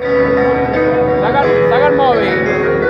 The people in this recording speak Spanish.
Saca, saca el móvil.